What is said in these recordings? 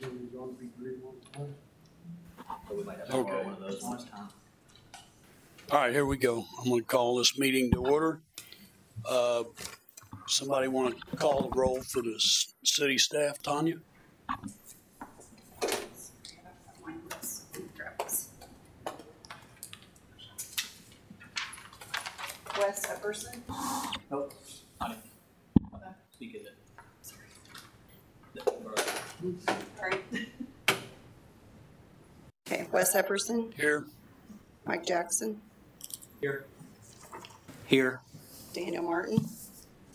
somebody's on be agreeing on But we might have to Okay. borrow one of those next time. All right, here we go. I'm going to call this meeting to order. Uh, Somebody want to call the roll for the s- city staff? Tanya? Wes Epperson, Nope. Honey. Speak of it. right? Okay, Wes Epperson, Here? Mike Jackson, Here. Here. Daniel Martin,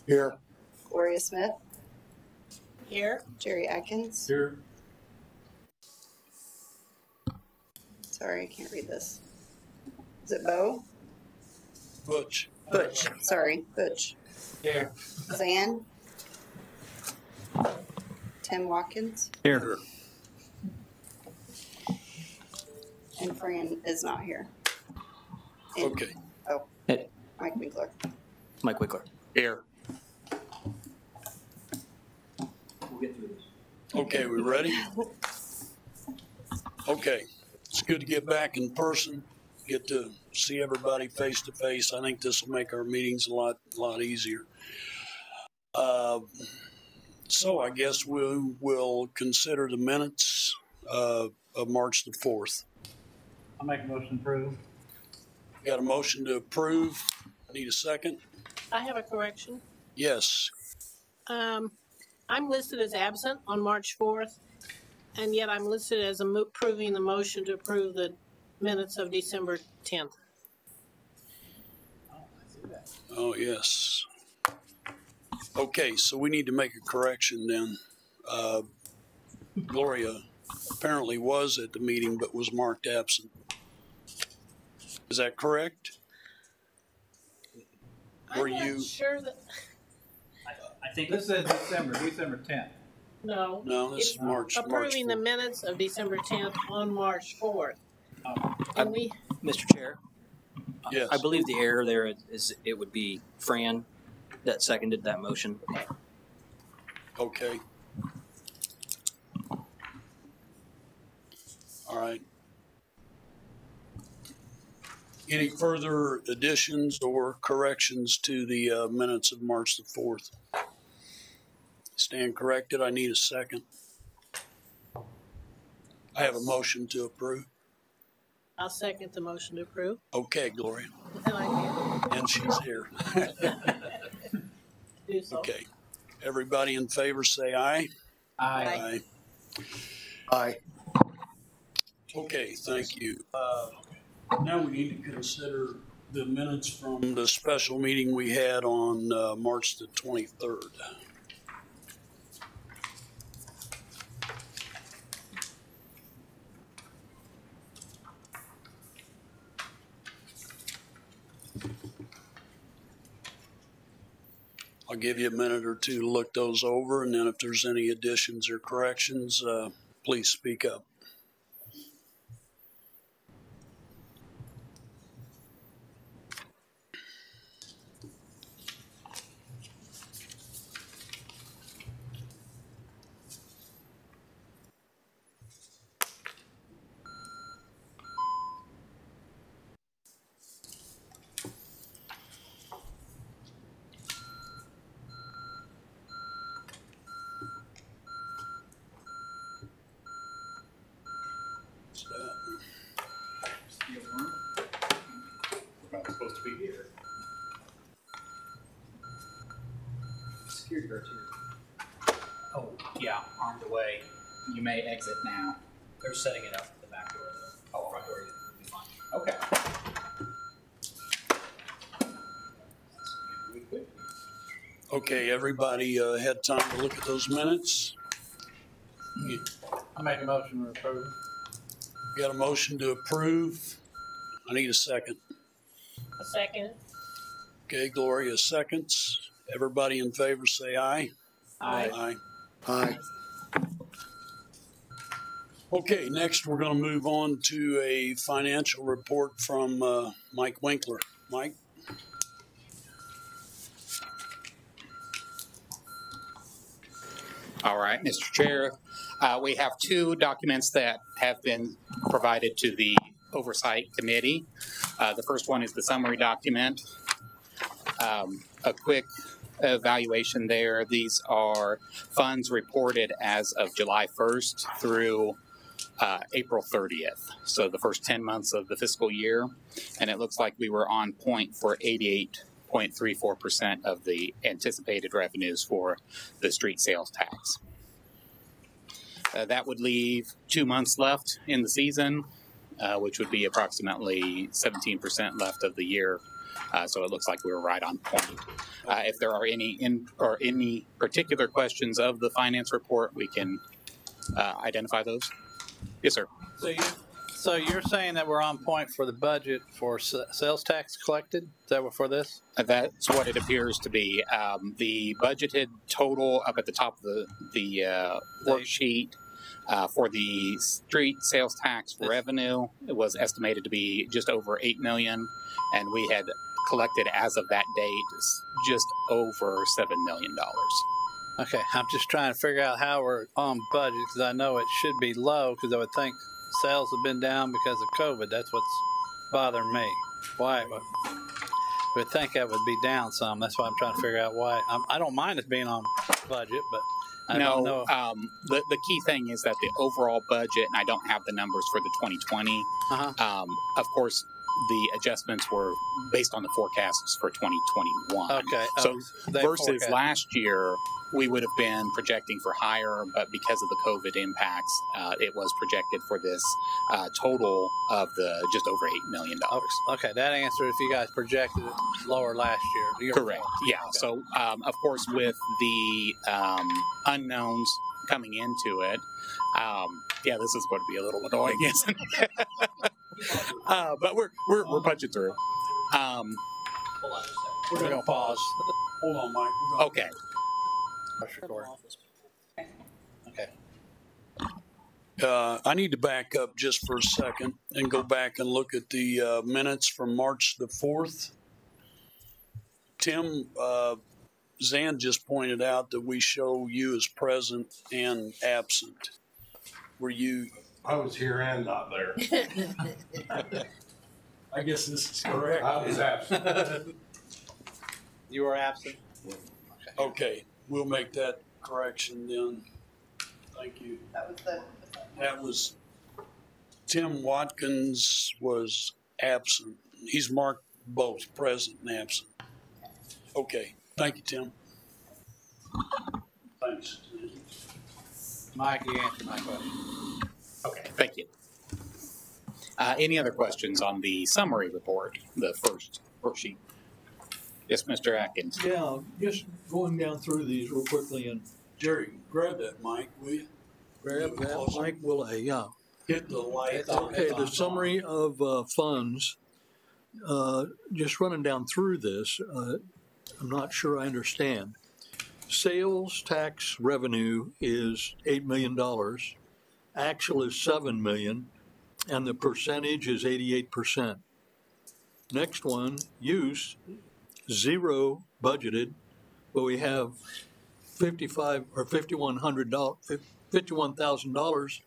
Here. Gloria Smith, Here. Jerry Atkins. Here, Sorry, I can't read this. Is it Bo? Butch? Butch, sorry, Butch. Here. Zan. Tim Watkins, Here. And Fran is not here. And- Okay. Oh, Hey. Mike Winkler. Mike Winkler. Here. We'll get through this. Okay, we ready? Okay, it's good to get back in person, get to see everybody face to face. I think this will make our meetings a lot, lot easier. Uh, So I guess we will consider the minutes uh, of March the 4th. I'll make a motion to approve. Got a motion to approve? I need a second? I have a correction. Yes. Um, I'm listed as absent on March fourth, and yet I'm listed as approving the motion to approve the minutes of December tenth. Oh, yes. Okay, so we need to make a correction then. Uh, Gloria apparently was at the meeting but was marked absent. Is that correct? Were I'm you- sure that, I think This is December, December tenth. no. No, this is It's March, March. Approving the 4th. minutes of December tenth on March fourth. Oh. And we, Mr. Chair, Yes, I believe the error there is, it would be Fran that seconded that motion. okay. All right. Any further additions or corrections to the uh, minutes of March the 4th? Stand corrected. I need a second. I have a motion to approve. I'll second the motion to approve. Okay, Gloria. And And she's here. so. Okay. Everybody in favor say aye. Aye. Aye. Okay, thank you. Uh, Now we need to consider the minutes from the special meeting we had on uh, March the 23rd. I'll give you a minute or two to look those over, and then if there's any additions or corrections, uh, please speak up. What's that? We're not supposed to be here. Security guards here. Oh, yeah, on the way. You may exit now. They're setting it up at the back door though. Oh, front door, you'll be fine. Okay. Okay, everybody uh, had time to look at those minutes? You I make a motion to approve. Got a motion to approve? I need a second. A second. Okay, Gloria seconds. Everybody in favor say aye. Aye. Aye. Aye. Okay, next we're gonna move on to a financial report from uh, Mike Winkler. Mike? All right, Mr. Chair, uh, we have two documents that have been provided to the Oversight Committee. Uh, The first one is the summary document. Um, A quick evaluation there. These are funds reported as of July 1st through uh, April 30th. So the first 10 months of the fiscal year. And it looks like we were on point for 88.34% of the anticipated revenues for the street sales tax. Uh, that would leave two months left in the season, uh, which would be approximately 17% left of the year. Uh, so it looks like we were right on point. Uh, if there are any in or any particular questions of the finance report, we can uh, identify those. Yes, sir. So you, so you're saying that we're on point for the budget for s- sales tax collected? Is that what for this? Uh, That's what it appears to be. Um, the budgeted total up at the top of the the uh, worksheet uh, for the street sales tax revenue it was estimated to be just over eight million, and we had collected as of that date just over seven million dollars. Okay, I'm just trying to figure out how we're on budget because I know it should be low because I would think sales have been down because of COVID. That's what's bothering me. Why? I would think that would be down some. That's why I'm trying to figure out why. I'm, I don't mind it being on budget, but I no, um, the the key thing is that the overall budget, and I don't have the numbers for the 2020. Uh-huh. Um, of course, the adjustments were based on the forecasts for 2021. Okay. So oh, they versus forecast- last year, we would have been projecting for higher, but because of the COVID impacts, uh, it was projected for this uh, total of the just over eight million dollars. Okay, that answered if you guys projected it lower last year. Correct. wrong. Yeah. Okay. So, um, of course, with the um, unknowns coming into it, um, yeah, this is going to be a little annoying, isn't it? uh, but we're we're we're punching through. Um, Hold on a second. We're gonna pause. Hold on, Mike. We're gonna- okay. Press record. Okay. Uh, I need to back up just for a second and go back and look at the uh, minutes from March the 4th. Tim, uh, Zan just pointed out that we show you as present and absent. Were you, I was here and not there. I guess this is correct. I was absent. You were absent. Okay, we'll make that correction then. Thank you. That was the. That was, Tim Watkins was absent. He's marked both present and absent. Okay, thank you, Tim. Thanks. Mike, you answered my question. Okay. Thank you. Uh, any other questions on the summary report, the first worksheet? Yes, Mr. Atkins. Yeah, just going down through these real quickly and Jerry, grab that mic, will you? grab that Mike Willay, yeah. Hit the light. Okay, the summary of uh, funds, uh, just running down through this, uh, I'm not sure I understand. Sales tax revenue is $8 million, actual is 7 million, and the percentage is 88%. Next one, use, zero budgeted, but we have 55 or $5,100, $51,000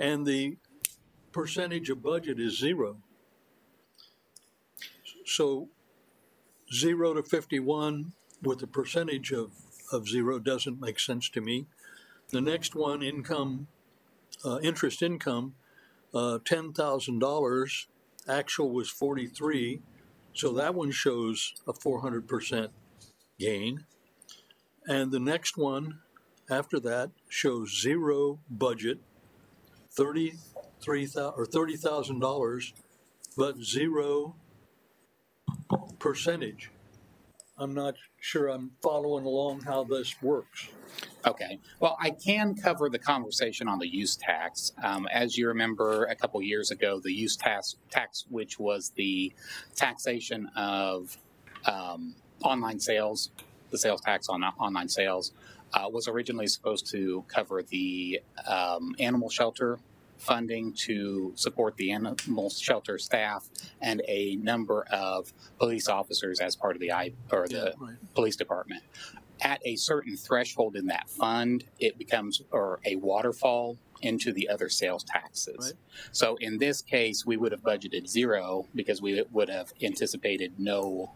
and the percentage of budget is zero. So zero to fifty-one with a percentage of, of zero doesn't make sense to me. The next one, income, uh, interest income, uh, ten thousand dollars, actual was forty-three, so that one shows a four hundred percent gain. And the next one after that shows zero budget, thirty-three or thirty thousand dollars, but zero percentage. I'm not sure I'm following along how this works. Okay. Well, I can cover the conversation on the use tax. Um, as you remember, a couple years ago, the use tax, tax which was the taxation of um, online sales, the sales tax on online sales, uh, was originally supposed to cover the um, animal shelter funding to support the animal shelter staff and a number of police officers as part of the I or the Right. police department. at a certain threshold in that fund, it becomes or a waterfall into the other sales taxes. Right. So in this case, we would have budgeted zero because we would have anticipated no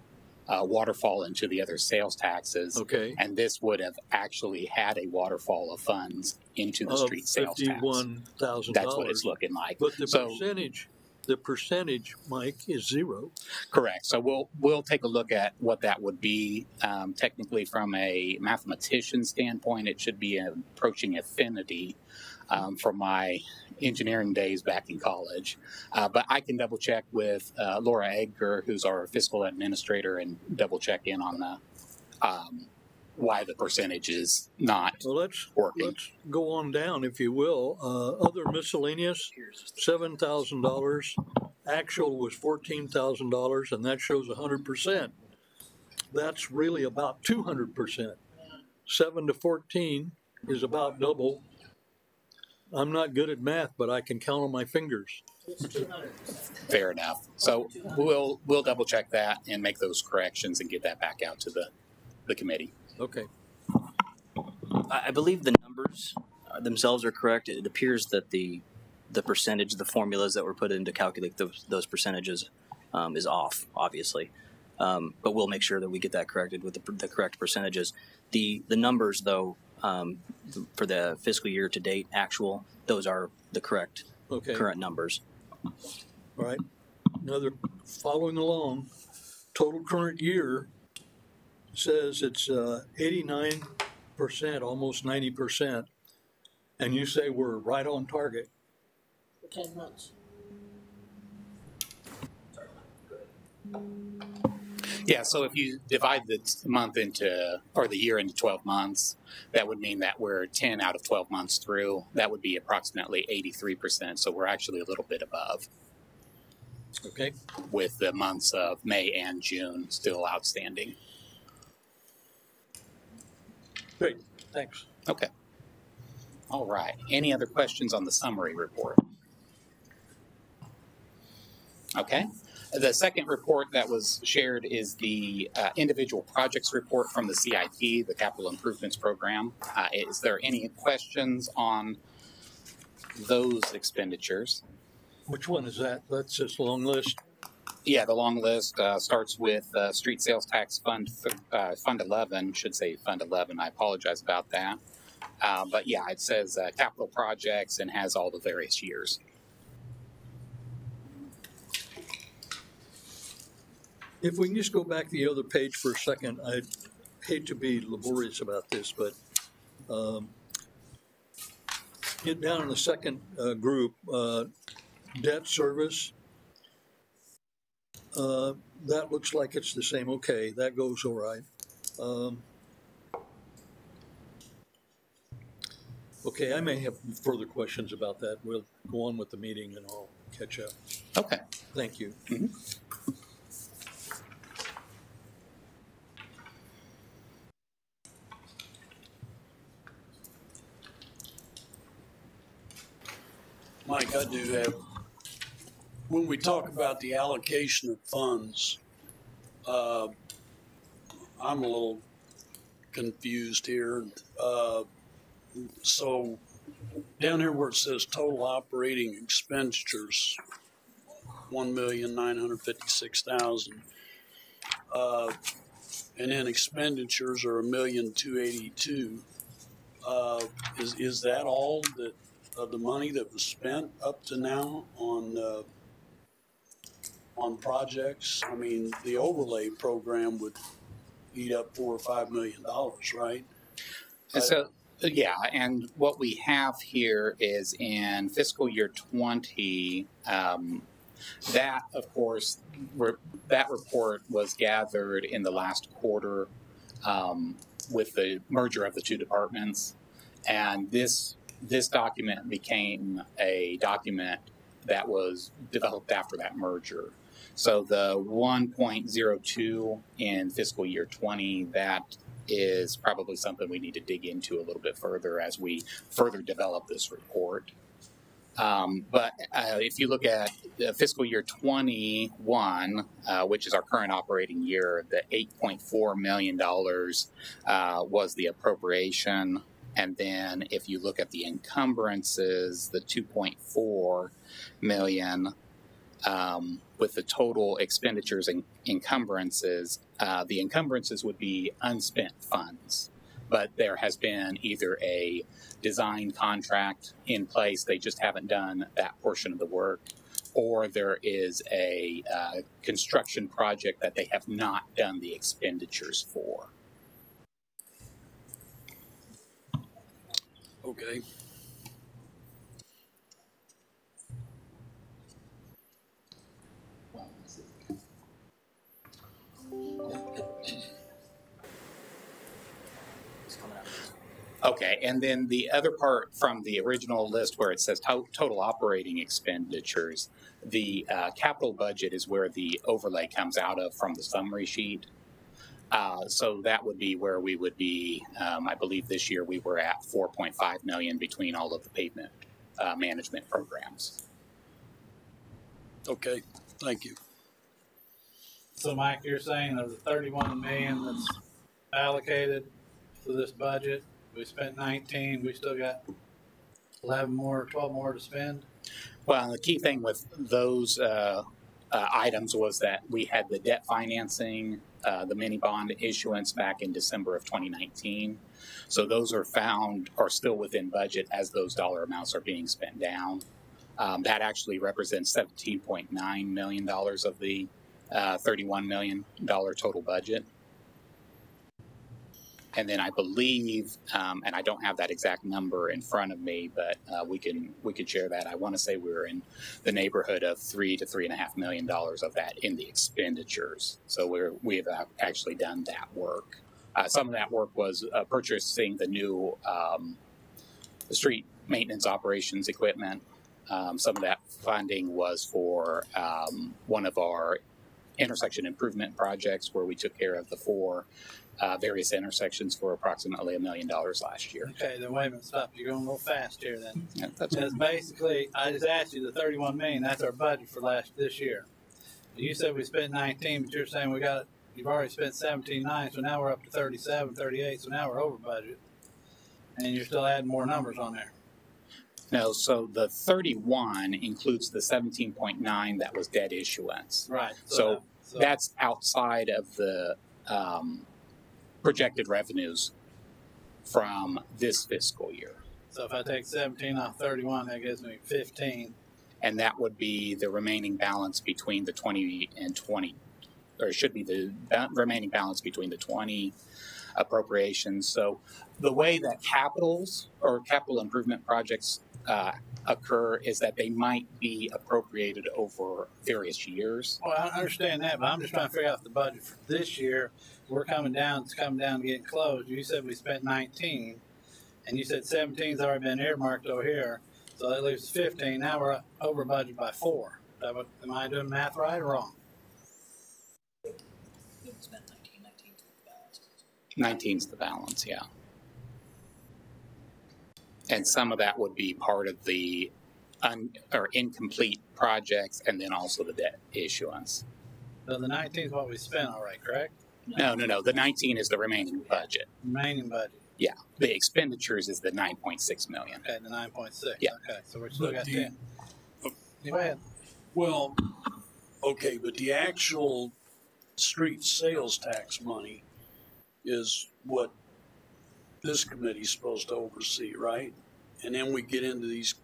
uh, waterfall into the other sales taxes. Okay. And this would have actually had a waterfall of funds into the Of street sales tax. fifty-one thousand That's what it's looking like. But the So- percentage, the percentage, Mike, is zero. Correct. So we'll we'll take a look at what that would be. Um, technically, from a mathematician standpoint, it should be approaching infinity um, from my engineering days back in college. Uh, but I can double check with uh, Laura Edgar, who's our fiscal administrator, and double check in on the um, why the percentage is not Well, let's, working. let's go on down, if you will. Uh, other miscellaneous, seven thousand dollars. Actual was fourteen thousand dollars, and that shows hundred percent. That's really about two hundred percent. Seven to fourteen is about double. I'm not good at math, but I can count on my fingers. It's two hundred. Fair enough. So we'll we'll double check that and make those corrections and get that back out to the the committee. Okay. I, I believe the numbers uh, themselves are correct. It appears that the the percentage, the formulas that were put in to calculate those those percentages, um, is off, obviously. Um, but we'll make sure that we get that corrected with the, the correct percentages. The the numbers, though, um, for the fiscal year to date actual, those are the correct Okay. current numbers. All right. Another, following along, total current year says it's uh, eighty-nine percent, almost ninety percent. And you say we're right on target. For ten months. Yeah, so if you divide the month into, or the year into 12 months, that would mean that we're 10 out of 12 months through. That would be approximately 83%. So we're actually a little bit above Okay. with the months of May and June still outstanding. Great. Thanks. Okay. All right. Any other questions on the summary report? Okay. The second report that was shared is the uh, individual projects report from the CIP, the Capital Improvements Program. Uh, is there any questions on those expenditures? Which one is that? That's this long list. Yeah, the long list uh, starts with uh, Street Sales Tax Fund uh, Fund 11. Should say Fund 11. I apologize about that. Uh, but yeah, it says uh, capital projects and has all the various years. If we can just go back to the other page for a second, I hate to be laborious about this, but um, get down in the second uh, group, uh, debt service. Uh, that looks like it's the same. Okay, that goes all right. Um, okay, I may have further questions about that. We'll go on with the meeting and I'll catch up. Okay. Thank you. Mike, I do have, when we talk about the allocation of funds, uh, I'm a little confused here. Uh, So down here where it says total operating expenditures, one million nine hundred fifty-six thousand. Uh, And then expenditures are a million two eighty-two. Uh, Is, is that all that of the money that was spent up to now on, uh, on projects? I mean, the overlay program would eat up four or five million dollars, right? So, yeah, and what we have here is in fiscal year 20, um, that, of course, re- that report was gathered in the last quarter um, with the merger of the two departments. And this, this document became a document that was developed after that merger. So the 1.02 in fiscal year 20, that is probably something we need to dig into a little bit further as we further develop this report. Um, but uh, if you look at fiscal year 21, uh, which is our current operating year, the 8.4 million dollars uh, was the appropriation, and then if you look at the encumbrances, the 2.4 million. Um, with the total expenditures and encumbrances, uh, the encumbrances would be unspent funds. But there has been either a design contract in place, they just haven't done that portion of the work, or there is a uh, construction project that they have not done the expenditures for. Okay. Okay, and then the other part from the original list where it says to- total operating expenditures, the uh, capital budget is where the overlay comes out of from the summary sheet. Uh, so that would be where we would be. Um, I believe this year we were at 4.5 million between all of the pavement uh, management programs. Okay, thank you. So Mike, you're saying there's a thirty-one million that's allocated to this budget. We spent nineteen, we still got eleven more, twelve more to spend? Well, the key thing with those uh, uh, items was that we had the debt financing, uh, the mini bond issuance back in December of 2019. So those are found, are still within budget as those dollar amounts are being spent down. Um, that actually represents $17.9 million of the uh, $31 million total budget. And then I believe, um, and I don't have that exact number in front of me, but uh, we can we can share that. I want to say we were in the neighborhood of three to three and a half million dollars of that in the expenditures. So we're we have actually done that work. Uh, some of that work was uh, purchasing the new um, street maintenance operations equipment. Um, some of that funding was for um, one of our intersection improvement projects where we took care of the four uh, various intersections for approximately a million dollars last year. Okay, then wait a minute, stop, you're going a little fast here then. Yeah, that's Because basically, I just asked you the thirty-one million, that's our budget for last, this year. You said we spent nineteen, but you're saying we got, you've already spent seventeen nine, so now we're up to 37, 38. so now we're over budget. And you're still adding more numbers on there. No, so the 31 includes the 17.9 that was debt issuance. Right. So That's outside of the um, projected revenues from this fiscal year. So if I take seventeen off thirty-one, that gives me fifteen. And that would be the remaining balance between the 20 and 20, or it should be the remaining balance between the 20 appropriations. So the way that capitals or capital improvement projects uh, occur is that they might be appropriated over various years. Well, I understand that, but I'm just trying to figure out the budget for this year. We're coming down, it's coming down to getting closed. You said we spent nineteen, and you said seventeen's already been earmarked over here, so that leaves fifteen. Now we're over budget by four. Is am I doing math right or wrong? 19's the balance, yeah. And some of that would be part of the un, or incomplete projects and then also the debt issuance. So the nineteen's what we spent, all right, correct? No, no, no. The 19 is the remaining budget. Remaining budget, Yeah. The expenditures is the 9.6 million. okay, the nine point six. Yeah. Okay, so we're still But got the- ten. Go ahead. Well, okay, but the actual street sales tax money is what this committee's supposed to oversee, right? And then we get into these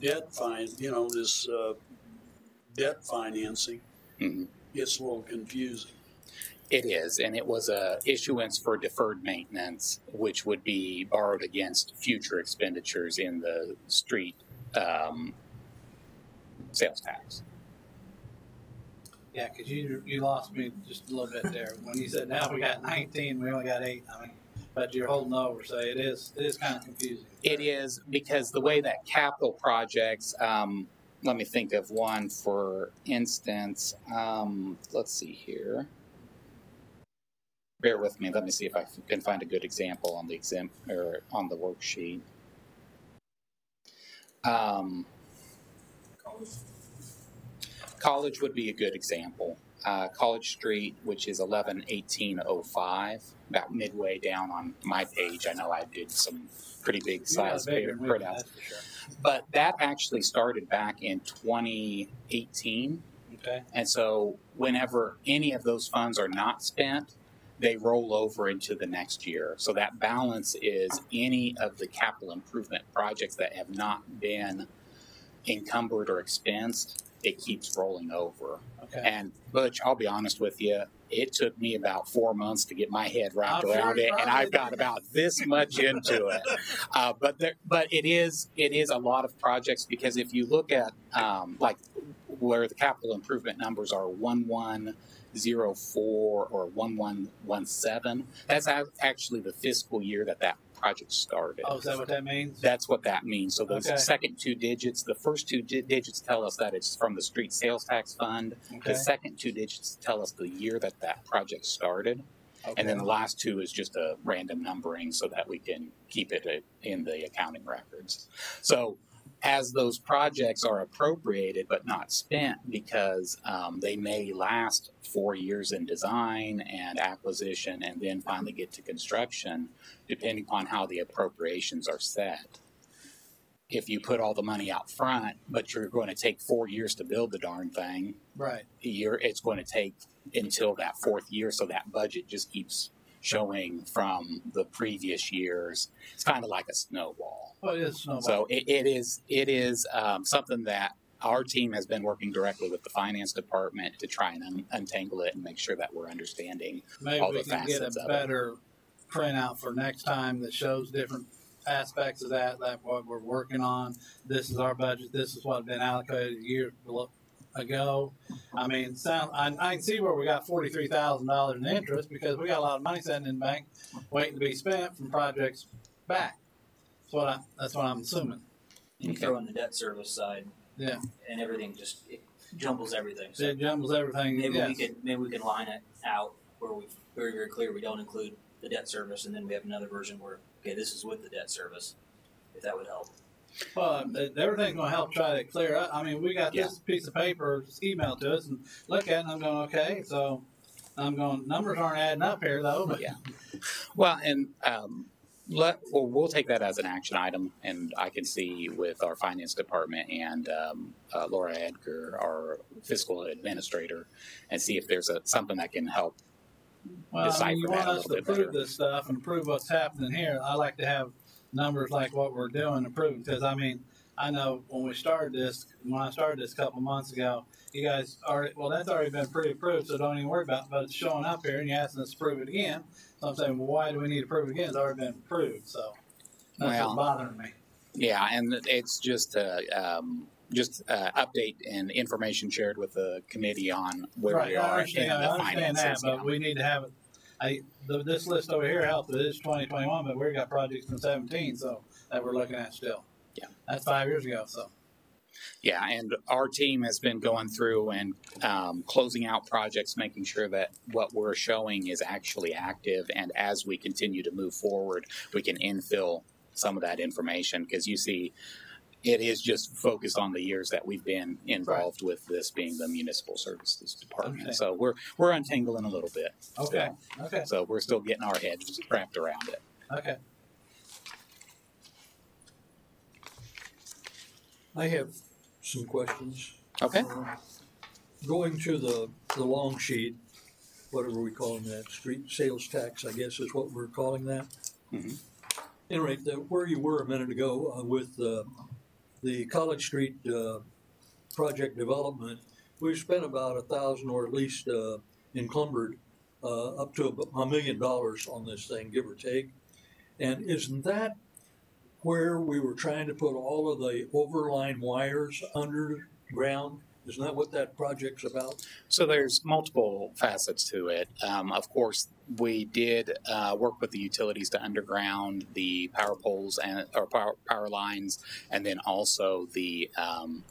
debt fin, you know, this, uh, debt financing. Mhm. Gets a little confusing. It is, and it was a issuance for deferred maintenance, which would be borrowed against future expenditures in the street um, sales tax. Yeah, because you you lost me just a little bit there when you said now we got nineteen, we only got eight. I mean, but you're holding over, so it is it is kind of confusing. It is because the way that capital projects, um, let me think of one for instance. Um, let's see here. Bear with me. Let me see if I can find a good example on the exam or on the worksheet. Um, College would be a good example. Uh, College Street, which is eleven eighteen oh five, about midway down on my page. I know I did some pretty big size than printouts. sure. But that actually started back in 2018. Okay. And so whenever any of those funds are not spent, they roll over into the next year. So that balance is any of the capital improvement projects that have not been encumbered or expensed, it keeps rolling over. Okay. And Butch, I'll be honest with you, it took me about four months to get my head wrapped I'm around it, and I've got about this much into it. Uh, but there, but it is it is a lot of projects because if you look at um, like where the capital improvement numbers are one one zero four or one one one seven, that's actually the fiscal year that that project started. Oh, is that what that means? That's what that means. So those Okay. second two digits, the first two di- digits tell us that it's from the street sales tax fund. Okay. The second two digits tell us the year that that project started. And then the last two is just a random numbering so that we can keep it uh, in the accounting records. So as those projects are appropriated but not spent because um, they may last four years in design and acquisition and then finally get to construction, depending upon how the appropriations are set. If you put all the money out front, but you're going to take four years to build the darn thing, Right. year it's going to take until that fourth year so that budget just keeps showing from the previous years it's kind of like a snowball Well, it is snowball. so it, it is it is um, something that our team has been working directly with the finance department to try and un- untangle it and make sure that we're understanding Maybe all we the can get a facets of it. better printout for next time that shows different aspects of that, that what we're working on. This is our budget, this is what's been allocated a year ago. I mean, sound, I, I can see where we got forty-three thousand dollars in interest because we got a lot of money sitting in the bank waiting to be spent from projects back. That's what I, that's what I'm assuming. You throw in the debt service side. Yeah. And everything just it jumbles everything. So It jumbles everything, maybe we yes. could maybe we can line it out where we very very clear we don't include the debt service, and then we have another version where okay this is with the debt service. If that would help. Well, everything's gonna help try to clear up. I mean, we got Yeah. this piece of paper just emailed to us and look at it and I'm going, okay, so I'm going, numbers aren't adding up here though, but Yeah. Well, and um, let well, we'll take that as an action item, and I can see with our finance department and um, uh, Laura Edgar, our fiscal administrator, and see if there's a, something that can help. well, I mean, you want us to prove better. this stuff and prove what's happening here. I like to have numbers like what we're doing to prove, because I mean, I know when we started this, when I started this a couple months ago, you guys already, well, that's already been pre-approved, so don't even worry about it, but it's showing up here and you're asking us to prove it again. So I'm saying, well, why do we need to prove it again? It's already been approved, so that's Well, what's bothering me. Yeah, and it's just uh, um, just uh, update and information shared with the committee on where right, we I are in understand, the I understand that, finances. but yeah. we need to have it. I the, this list over here helps. It is 2021, but we've got projects from 17, so that we're looking at still. Yeah. that's five years ago. So Yeah, and our team has been going through and um, closing out projects, making sure that what we're showing is actually active. And as we continue to move forward, we can infill some of that information because you see, it is just focused on the years that we've been involved with this being the municipal services department. Okay. So we're we're untangling a little bit. okay, okay, So we're still getting our heads wrapped around it. okay. I have some questions. Okay. Uh, Going to the, the long sheet, whatever we call that, street sales tax, I guess is what we're calling that. Mhm. Anyway, the, where you were a minute ago uh, with uh, the College Street uh, project development, we've spent about a thousand or at least uh, encumbered uh, up to a, million dollars on this thing, give or take. And isn't that where we were trying to put all of the overline wires underground? Isn't that what that project's about? So there's multiple facets to it. Um, of course, we did uh, work with the utilities to underground the power poles and or power, power lines, and then also the, um,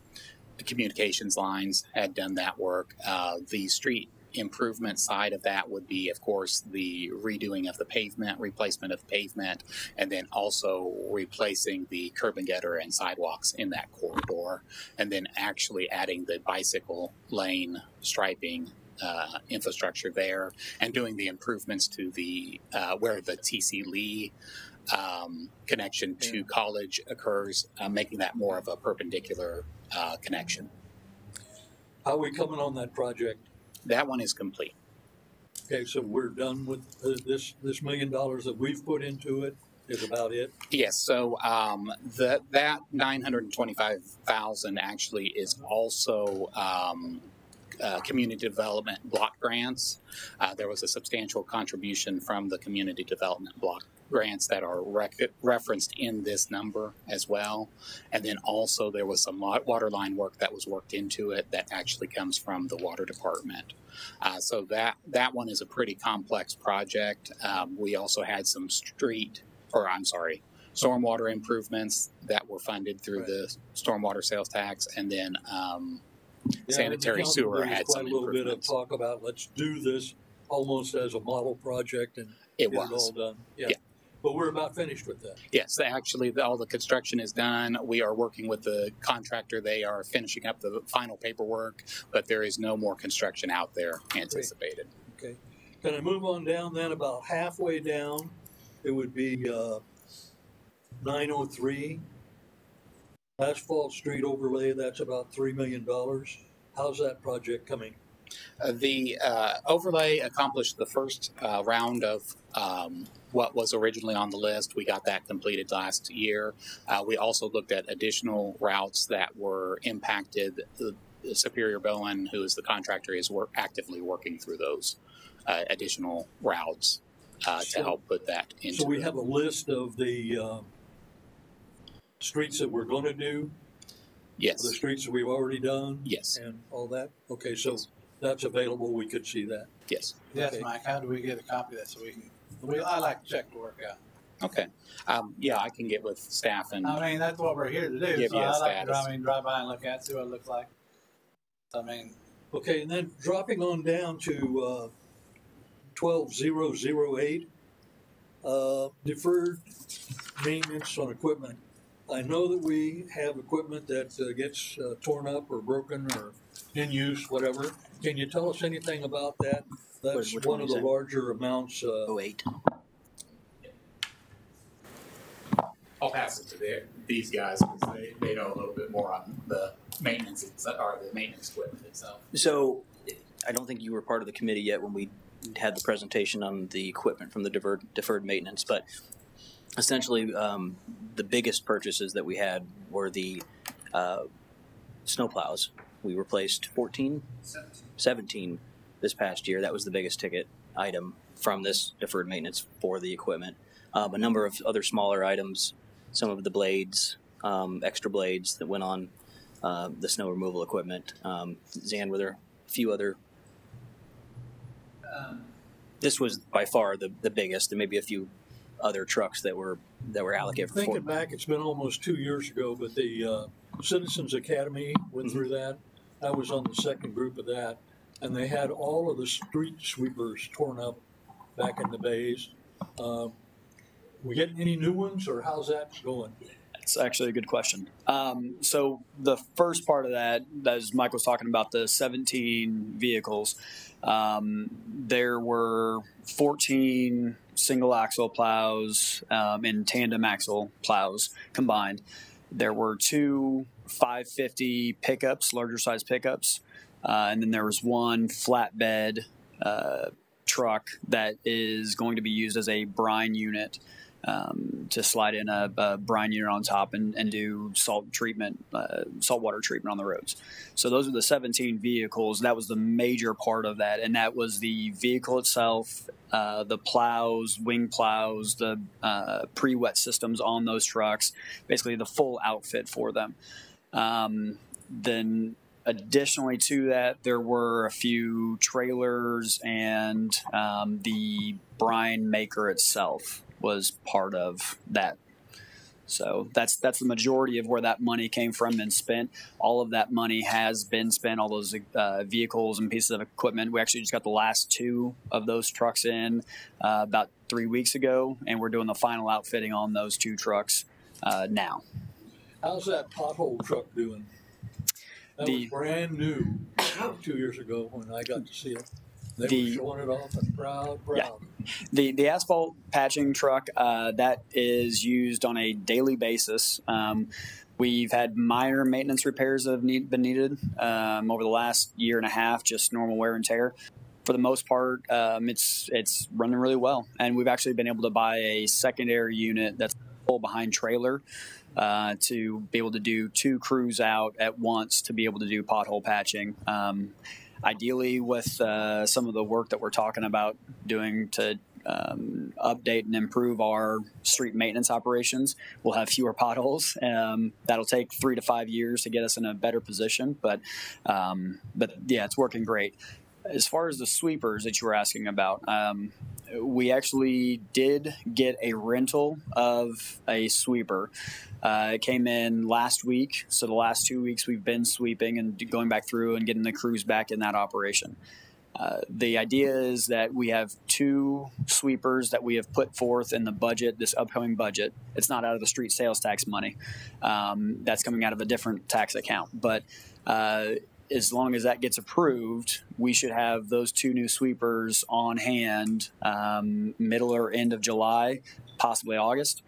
the communications lines had done that work. Uh, the street improvement side of that would be, of course, the redoing of the pavement, replacement of the pavement, and then also replacing the curb and gutter and sidewalks in that corridor, and then actually adding the bicycle lane striping uh, infrastructure there, and doing the improvements to the uh, where the TC Lee um, connection to college occurs, uh, making that more of a perpendicular uh, connection. How are we coming on that project? That one is complete. Okay, so we're done with uh, this, this million dollars that we've put into it is about it? Yes, so um, the, that nine hundred and twenty-five thousand actually is also um, uh, community development block grants. Uh, there was a substantial contribution from the community development block grants that are rec- referenced in this number as well. And then also there was some water line work that was worked into it that actually comes from the water department. Uh, so that that one is a pretty complex project. Um, we also had some street, or I'm sorry, stormwater improvements that were funded through Right. the stormwater sales tax, and then um, Yeah, and the sanitary sewer was had quite some a little bit of talk about, let's do this almost as a model project and It get it all done. Yeah. Yeah. But we're about finished with that. Yes, actually, all the construction is done. We are working with the contractor. They are finishing up the final paperwork, but there is no more construction out there anticipated. Okay. Can I move on down then about halfway down? It would be, uh, nine oh three. Asphalt street overlay, that's about three million dollars. How's that project coming? Uh, the uh, overlay accomplished the first uh, round of um, what was originally on the list. We got that completed last year. Uh, we also looked at additional routes that were impacted. The Superior Bowen, who is the contractor, is work, actively working through those uh, additional routes uh, to help put that into. So we the- have a list of the, um, streets that we're gonna do, yes, the streets that we've already done yes, and all that? Okay, so that's available, we could see that. yes. Yes, Okay. Mike, how do we get a copy of that so we can, we, I like to check the work out. Okay. Um, yeah, I can get with staff and I mean, that's what we're here to do, Give so you a I like to, status. I mean, drive by and look at, see what it looks like. I mean, Okay, and then dropping on down to uh, twelve zero zero eight, uh, deferred maintenance on equipment. I know that we have equipment that uh, gets uh, torn up or broken or in use, whatever. Can you tell us anything about that? That's Which one one of is the it? larger amounts. Uh, Oh eight. I'll pass it to their, these guys because they, they know a little bit more on the maintenance itself, or the maintenance equipment itself. So, I don't think you were part of the committee yet when we had the presentation on the equipment from the deferred, deferred maintenance, but essentially, um, the biggest purchases that we had were the uh, snowplows. We replaced 14, 17 this past year. That was the biggest ticket item from this deferred maintenance for the equipment. Um, a number of other smaller items, some of the blades, um, extra blades that went on uh, the snow removal equipment. Um, Zan, were there a few other? this was by far the, the biggest, and maybe a few other trucks that were that were allocated for. Thinking back, it's been almost two years ago, but the uh, Citizens Academy went through that. I was on the second group of that, and they had all of the street sweepers torn up back in the bays. Uh, we getting any new ones, or how's that going? That's actually a good question. Um, so the first part of that, as Mike was talking about, the 17 vehicles, um, there were 14 single axle plows um, and tandem axle plows combined. There were two 550 pickups, larger size pickups, uh, and then there was one flatbed uh, truck that is going to be used as a brine unit um, to slide in a, a brine unit on top and, and do salt treatment, uh, saltwater treatment on the roads. So those are the 17 vehicles. That was the major part of that, and that was the vehicle itself, uh, the plows, wing plows, the uh, pre-wet systems on those trucks, basically the full outfit for them. Um, then additionally to that, there were a few trailers and um, the brine maker itself was part of that So that's that's the majority of where that money came from and spent. All of that money has been spent. All those uh, vehicles and pieces of equipment. We actually just got the last two of those trucks in uh, about three weeks ago, and we're doing the final outfitting on those two trucks uh, now. How's that pothole truck doing? That The- was brand new two years ago when I got to see it. They The- showing it off and proud, Yeah. The the asphalt patching truck uh, that is used on a daily basis. Um, we've had minor maintenance repairs that have need, been needed um, over the last year and a half, just normal wear and tear. For the most part, um, it's it's running really well, and we've actually been able to buy a secondary unit that's pull behind trailer uh, to be able to do two crews out at once to be able to do pothole patching. Um, ideally, with uh, some of the work that we're talking about doing to um, update and improve our street maintenance operations, we'll have fewer potholes. Um, that'll take three to five years to get us in a better position, but um, but yeah, it's working great. As far as the sweepers that you were asking about, um, we actually did get a rental of a sweeper. Uh, it came in last week, so the last two weeks we've been sweeping and going back through and getting the crews back in that operation. Uh, the idea is that we have two sweepers that we have put forth in the budget, this upcoming budget. It's not out of the street sales tax money. Um, that's coming out of a different tax account. But uh, as long as that gets approved, we should have those two new sweepers on hand um, middle or end of July, possibly August.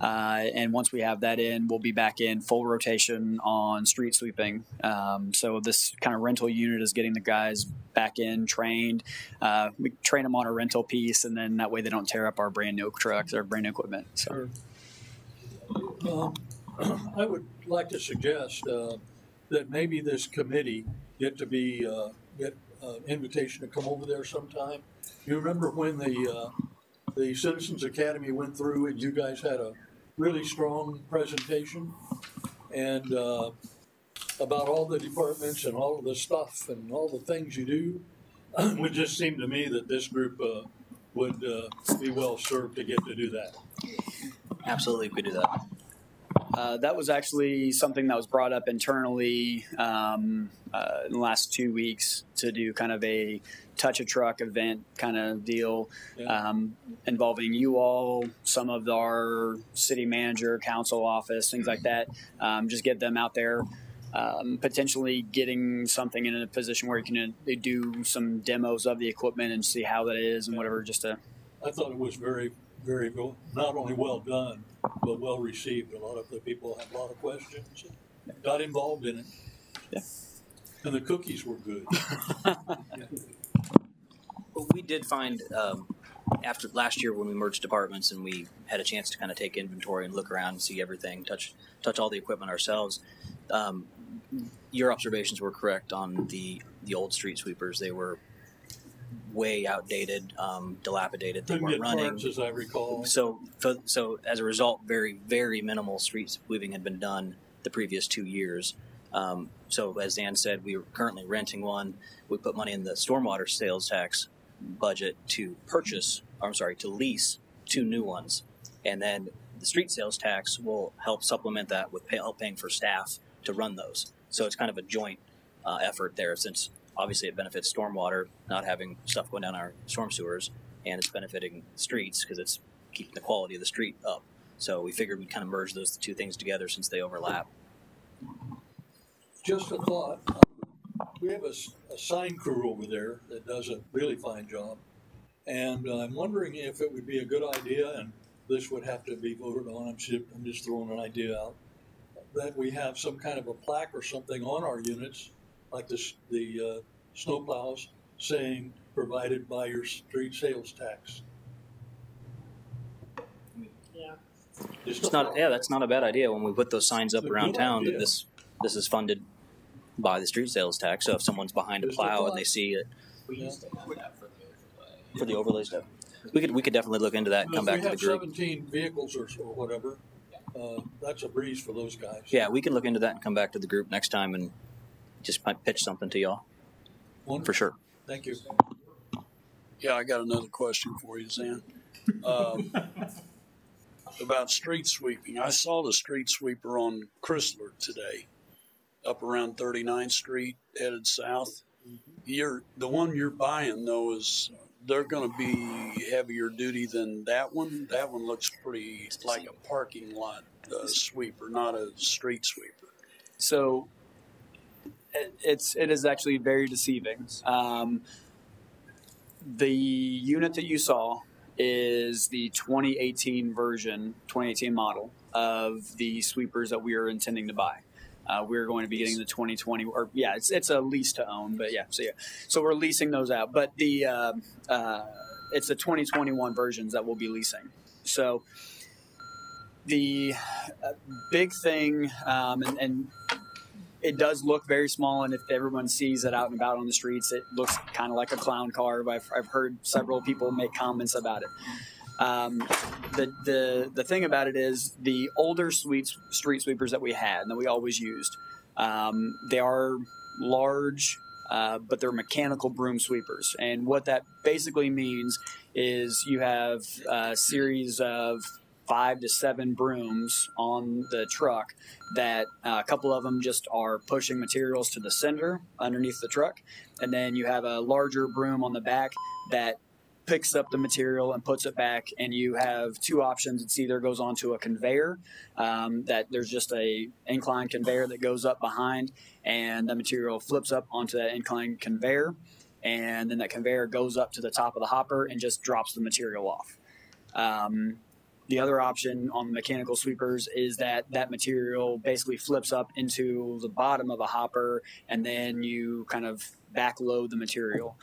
Uh, and once we have that in, we'll be back in full rotation on street sweeping. Um, so this kind of rental unit is getting the guys back in, trained. Uh, we train them on a rental piece, and then that way they don't tear up our brand new trucks or brand new equipment. So Um, I would like to suggest uh, that maybe this committee get to be, uh, get uh, invitation to come over there sometime. You remember when the, uh, the Citizens Academy went through and you guys had a really strong presentation? And uh, about all the departments and all of the stuff and all the things you do? It would just seem to me that this group uh, would uh, be well served to get to do that. Absolutely, we do that. Uh, that was actually something that was brought up internally um, uh, in the last two weeks to do kind of a touch a truck event kind of deal Yeah. um, involving you all, some of our city manager, council office, things like that. Um, just get them out there. Um, potentially getting something in a position where you can uh, do some demos of the equipment and see how that is and whatever. Just to I thought it was very, very, well- not only well done, but well received. A lot of the people had a lot of questions, and got involved in it. Yeah. And the cookies were good. Well, we did find um, after last year when we merged departments and we had a chance to kind of take inventory and look around and see everything, touch touch all the equipment ourselves. Um, your observations were correct on the the old street sweepers. They were way outdated, um, dilapidated. They weren't running. as I recall. So, so, as a result, very, very minimal street sweeping had been done the previous two years. Um, so, as Dan said, we were currently renting one. We put money in the stormwater sales tax budget to purchase, or I'm sorry, to lease two new ones, and then the street sales tax will help supplement that with pay, help paying for staff to run those. So it's kind of a joint uh, effort there, since obviously it benefits stormwater not having stuff going down our storm sewers, and it's benefiting streets because it's keeping the quality of the street up. So we figured we'd kind of merge those two things together since they overlap. Just a thought, we have a sign crew over there that does a really fine job. And uh, I'm wondering if it would be a good idea, and this would have to be voted on, I'm just, I'm just throwing an idea out, that we have some kind of a plaque or something on our units, like this, the uh, snowplows, saying provided by your street sales tax. Yeah. Just It's not, yeah, that's not a bad idea when we put those signs up around town idea. that this this is funded by the street sales tax. So if someone's behind a Just plow and they see it We used to have that for the overlay. for the overlay stuff, we could we could definitely look into that and come back to we the have group. seventeen vehicles or, or whatever, uh, that's a breeze for those guys. Yeah, we can look into that and come back to the group next time and just might pitch something to y'all Wonderful. for sure. Thank you. Yeah, I got another question for you, Zan. Um, about street sweeping. I saw the street sweeper on Chrysler today, up around 39th Street, headed south. You're the one you're buying though is they're going to be heavier duty than that one. That one looks pretty like a parking lot uh, sweeper, not a street sweeper. So it, it's it is actually very deceiving. Um, the unit that you saw is the 2018 version, 2018 model of the sweepers that we are intending to buy. Uh, we're going to be getting the 2020, or yeah, it's it's a lease to own, but yeah, so yeah, so we're leasing those out. But the uh, uh, it's the 2021 versions that we'll be leasing. So the uh, big thing, um, and, and it does look very small, and if everyone sees it out and about on the streets, it looks kind of like a clown car. I've, I've heard several people make comments about it. Um, the, the the thing about it is the older sweet, street sweepers that we had and that we always used, um, they are large, uh, but they're mechanical broom sweepers. And what that basically means is you have a series of five to seven brooms on the truck that uh, a couple of them just are pushing materials to the center underneath the truck. And then you have a larger broom on the back that picks up the material and puts it back and you have two options. It's either goes onto a conveyor um, that there's just a incline conveyor that goes up behind and the material flips up onto that incline conveyor and then that conveyor goes up to the top of the hopper and just drops the material off. Um, the other option on the mechanical sweepers is that that material basically flips up into the bottom of a hopper and then you kind of backload the material.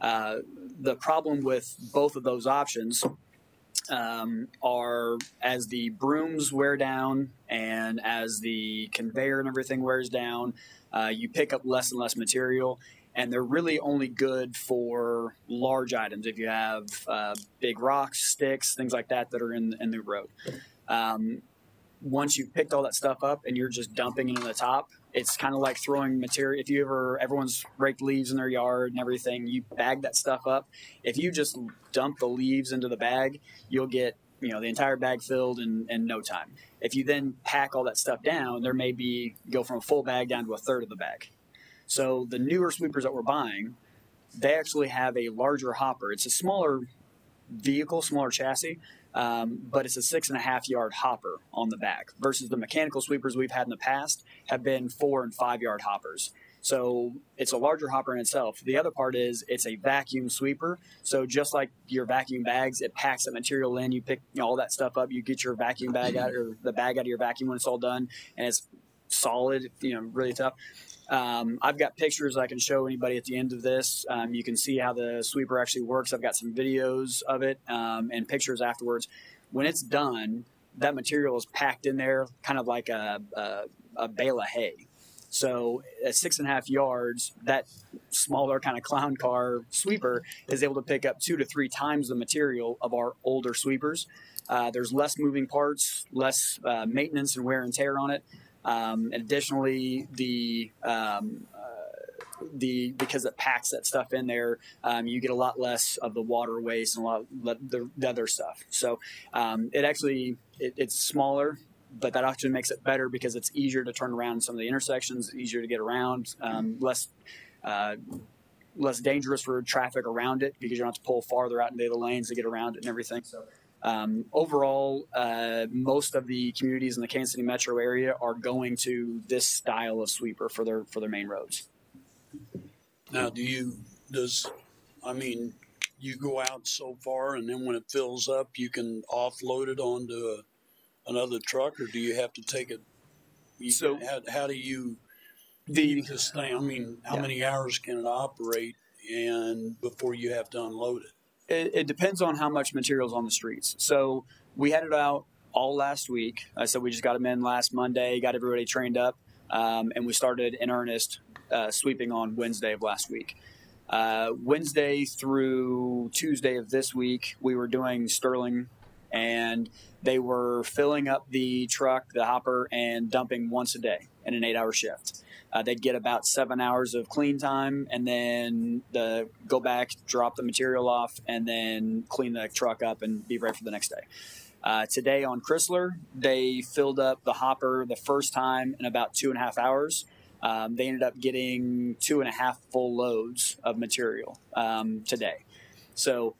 Uh, the problem with both of those options um, are as the brooms wear down and as the conveyor and everything wears down, uh, you pick up less and less material and they're really only good for large items. If you have uh, big rocks, sticks, things like that that are in in the road. Um, once you've picked all that stuff up and you're just dumping it in the top, it's kind of like throwing material. If you ever, everyone's raked leaves in their yard and everything, you bag that stuff up. If you just dump the leaves into the bag, you'll get you know the entire bag filled in, in no time. If you then pack all that stuff down, there may be go from a full bag down to a third of the bag. So the newer sweepers that we're buying, they actually have a larger hopper. It's a smaller vehicle, smaller chassis, um, but it's a six and a half yard hopper on the back versus the mechanical sweepers we've had in the past have been four and five yard hoppers. So it's a larger hopper in itself. The other part is it's a vacuum sweeper. So just like your vacuum bags, it packs the material in. You pick you know, all that stuff up. You get your vacuum bag out or the bag out of your vacuum when it's all done, and it's solid. You know, really tough. Um, I've got pictures I can show anybody at the end of this. Um, you can see how the sweeper actually works. I've got some videos of it um, and pictures afterwards. When it's done, that material is packed in there, kind of like a, a, a bale of hay. So at six and a half yards, that smaller kind of clown car sweeper is able to pick up two to three times the material of our older sweepers. Uh, there's less moving parts, less uh, maintenance and wear and tear on it. Um, additionally, the um, uh, the because it packs that stuff in there, um, you get a lot less of the water waste and a lot of the, the other stuff. So um, it actually it, it's smaller, but that actually makes it better because it's easier to turn around some of the intersections, easier to get around, um, less. Uh, less dangerous for traffic around it because you don't have to pull farther out into the lanes to get around it and everything. So um, overall, uh, most of the communities in the Kansas City metro area are going to this style of sweeper for their for their main roads. Now, do you does I mean you go out so far and then when it fills up, you can offload it onto a, another truck, or do you have to take it? You, So- how, how do you The this thing? I mean, how Yeah. many hours can it operate, and before you have to unload it? it, it depends on how much material's on the streets. So we had it out all last week. I said we just got them in last Monday, got everybody trained up, um, and we started in earnest uh, sweeping on Wednesday of last week. Uh, Wednesday through Tuesday of this week, we were doing Sterling, and they were filling up the truck, the hopper, and dumping once a day in an eight-hour shift. Uh, they'd get about seven hours of clean time, and then the go back, drop the material off, and then clean the truck up and be ready for the next day. Uh, today on Chrysler, they filled up the hopper the first time in about two and a half hours. Um, they ended up getting two and a half full loads of material um, today. So,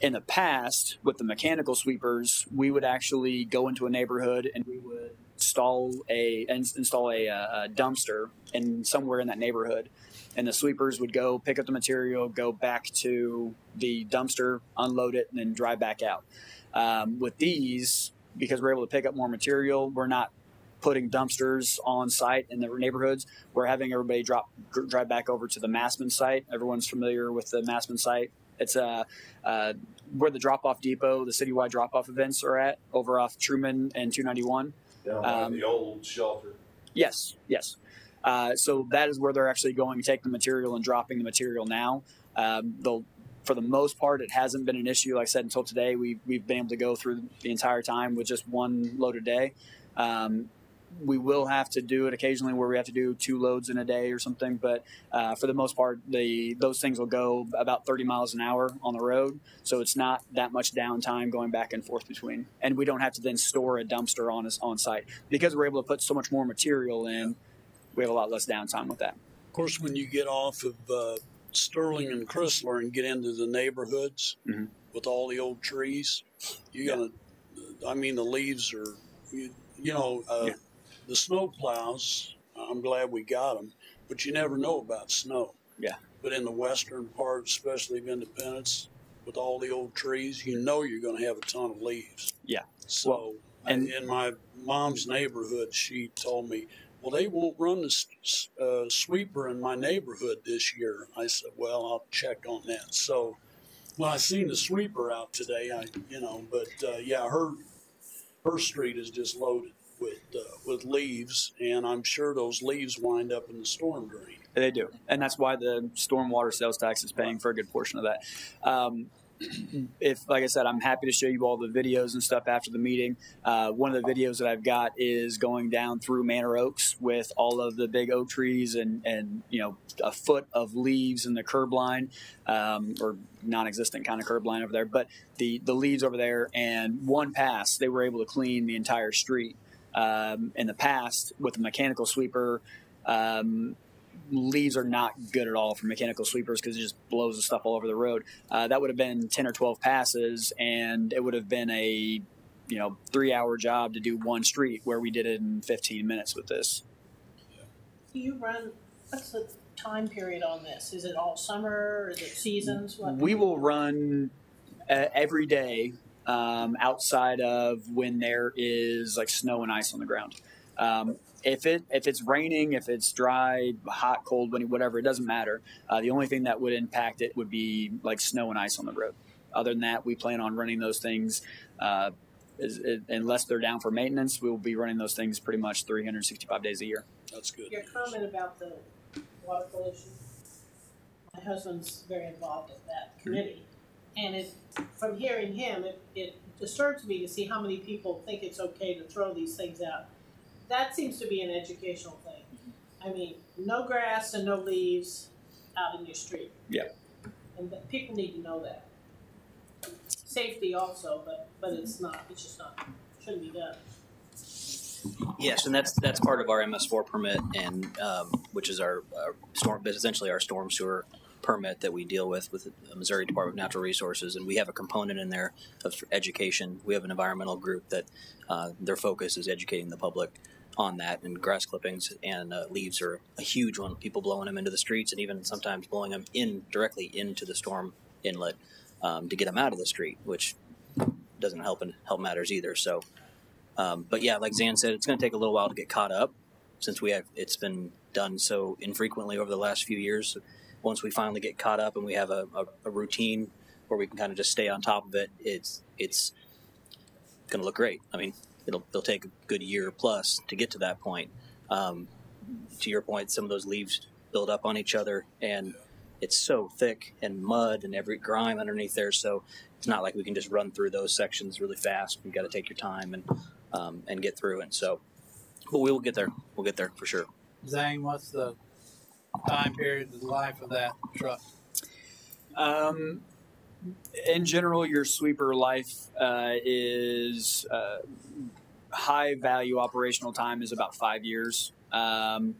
in the past, with the mechanical sweepers, we would actually go into a neighborhood and we would install a install a, uh, a dumpster in somewhere in that neighborhood, and the sweepers would go pick up the material, go back to the dumpster, unload it, and then drive back out. Um, with these, because we're able to pick up more material, we're not putting dumpsters on site in the neighborhoods. We're having everybody drop drive back over to the Massman site. Everyone's familiar with the Massman site. It's uh, uh, where the drop off depot, the citywide drop off events are at, over off Truman and 291. Down Um, the old shelter. Yes, yes. Uh, so that is where they're actually going to take the material and dropping the material now. Um, they'll, for the most part, it hasn't been an issue. Like I said, until today, we, we've been able to go through the entire time with just one load a day. Um, we will have to do it occasionally where we have to do two loads in a day or something, but uh, for the most part, the those things will go about 30 miles an hour on the road, so it's not that much downtime going back and forth between. And we don't have to then store a dumpster on us on site because we're able to put so much more material in. We have a lot less downtime with that. Of course, when you get off of uh, Sterling and Chrysler and get into the neighborhoods Mhm. with all the old trees, you're gonna. I mean, the leaves are. You, you know, uh, Yeah. The snow plows. I'm glad we got them, but you never know about snow. Yeah. But in the western part, especially of Independence, with all the old trees, you know you're going to have a ton of leaves. Yeah. So, Well, and- in my mom's neighborhood, she told me, "Well, they won't run the uh, sweeper in my neighborhood this year." I said, "Well, I'll check on that." So, well, I seen the sweeper out today, I, you know, but uh, yeah, her her street is just loaded with uh, with leaves, and I'm sure those leaves wind up in the storm drain. They do, and that's why the stormwater sales tax is paying for a good portion of that. Um, if, like I said, I'm happy to show you all the videos and stuff after the meeting. Uh, one of the videos that I've got is going down through Manor Oaks with all of the big oak trees and and you know a foot of leaves in the curb line, um, or non-existent kind of curb line over there. But the the leaves over there, and one pass, they were able to clean the entire street. Um, in the past, with a mechanical sweeper. Um, leaves are not good at all for mechanical sweepers because it just blows the stuff all over the road. Uh, that would have been 10 or 12 passes, and it would have been a you know three hour job to do one street where we did it in 15 minutes with this. Do you run, what's the time period on this? Is it all summer, is it seasons? What? We will run uh, every day um, outside of when there is like snow and ice on the ground. Um, if it if it's raining, if it's dry, hot, cold, whatever, it doesn't matter. Uh, the only thing that would impact it would be like snow and ice on the road. Other than that, we plan on running those things. Uh, is, is, unless they're down for maintenance, we will be running those things pretty much 365 days a year. That's good. Your comment about the water pollution, my husband's very involved in that committee. And it, from hearing him, it, it disturbs me to see how many people think it's okay to throw these things out. That seems to be an educational thing. I mean, no grass and no leaves out in your street. Yeah. And people need to know that. Safety also, but, but it's not, it's just not, shouldn't be done. Yes, and that's that's part of our MS4 permit, and um, which is our, our storm, but essentially our storm sewer permit that we deal with with the Missouri Department of Natural Resources, and we have a component in there of education. We have an environmental group that uh, their focus is educating the public on that, and grass clippings and uh, leaves are a huge one. People blowing them into the streets, and even sometimes blowing them in directly into the storm inlet um, to get them out of the street, which doesn't help and help matters either. So. Um, but yeah, like Zan said, it's going to take a little while to get caught up since we have it's been done so infrequently over the last few years. Once we finally get caught up and we have a, a, a routine where we can kind of just stay on top of it, it's it's going to look great. I mean, it'll it'll take a good year plus to get to that point. Um, to your point, some of those leaves build up on each other, and it's so thick and mud and every grime underneath there. So it's not like we can just run through those sections really fast. You've got to take your time and um, and get through it. So, but we will get there. We'll get there for sure. Zane, what's the time period, the life of that truck? Um, in general, your sweeper life uh, is uh, high value operational time is about five years. Um,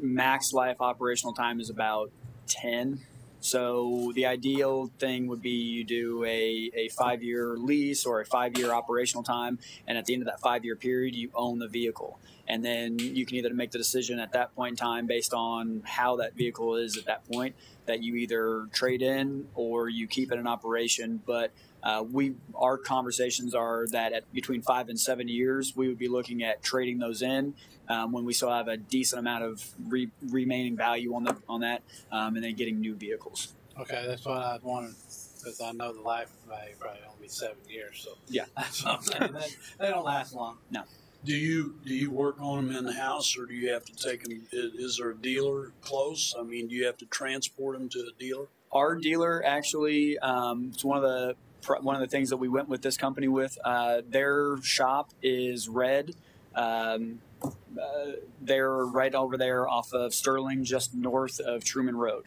max life operational time is about 10. So the ideal thing would be you do a, a five year lease or a five year operational time, and at the end of that five year period, you own the vehicle. And then you can either make the decision at that point in time based on how that vehicle is at that point that you either trade in or you keep it in operation. But uh, we our conversations are that at between five and seven years, we would be looking at trading those in um, when we still have a decent amount of re- remaining value on the on that, um, and then getting new vehicles. Okay, that's what I wanted, because I know the life value probably only be seven years, so. Yeah. That's what I'm saying, they, they don't last long. No. Do you do you work on them in the house, or do you have to take them? Is, is there a dealer close? I mean, do you have to transport them to a dealer? Our dealer actually, um, it's one of the pr- one of the things that we went with this company with. Uh, their shop is red. Um, uh, they're right over there off of Sterling, just north of Truman Road.